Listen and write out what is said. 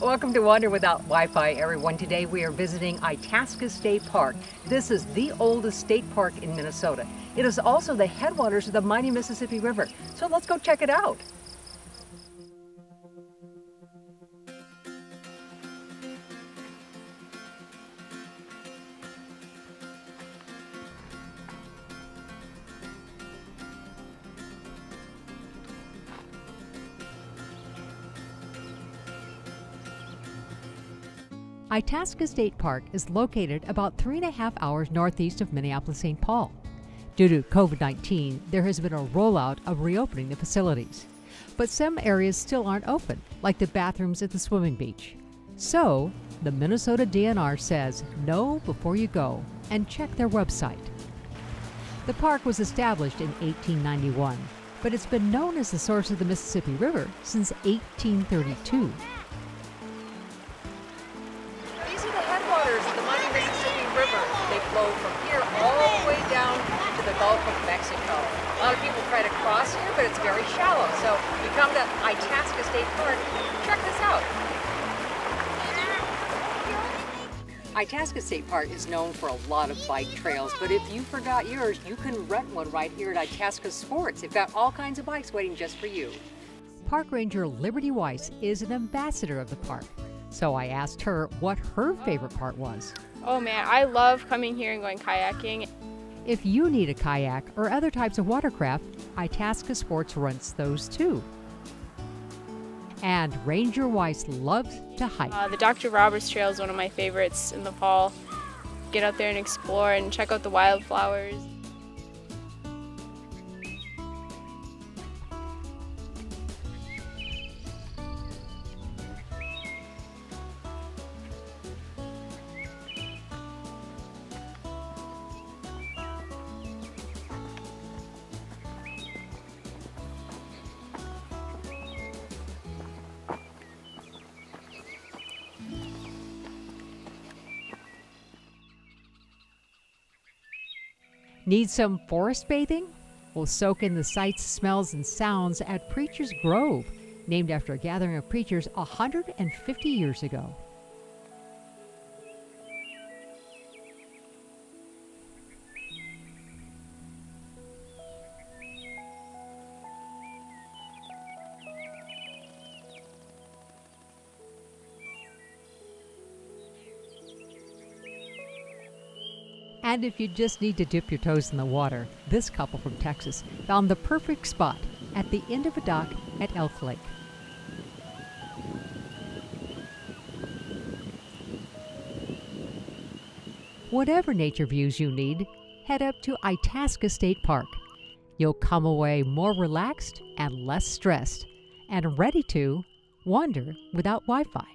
Welcome to Wander Without Wi-Fi, everyone. Today we are visiting Itasca State Park. This is the oldest state park in Minnesota. It is also the headwaters of the mighty Mississippi River. So let's go check it out. Itasca State Park is located about three and a half hours northeast of Minneapolis St. Paul. Due to COVID 19, there has been a rollout of reopening the facilities. But some areas still aren't open, like the bathrooms at the swimming beach. So, the Minnesota DNR says know before you go and check their website. The park was established in 1891, but it's been known as the source of the Mississippi River since 1832. Flow from here all the way down to the Gulf of Mexico. A lot of people try to cross here, but it's very shallow. So you come to Itasca State Park, check this out. Itasca State Park is known for a lot of bike trails, but if you forgot yours, you can rent one right here at Itasca Sports. They've got all kinds of bikes waiting just for you. Park Ranger Liberty Weiss is an ambassador of the park, so I asked her what her favorite part was. Oh man, I love coming here and going kayaking. If you need a kayak or other types of watercraft, Itasca Sports rents those too. And Ranger Weiss loves to hike. Uh, the Dr. Roberts Trail is one of my favorites in the fall. Get out there and explore and check out the wildflowers. Need some forest bathing? We'll soak in the sights, smells, and sounds at Preacher's Grove, named after a gathering of preachers 150 years ago. And if you just need to dip your toes in the water, this couple from Texas found the perfect spot at the end of a dock at Elk Lake. Whatever nature views you need, head up to Itasca State Park. You'll come away more relaxed and less stressed and ready to wander without Wi Fi.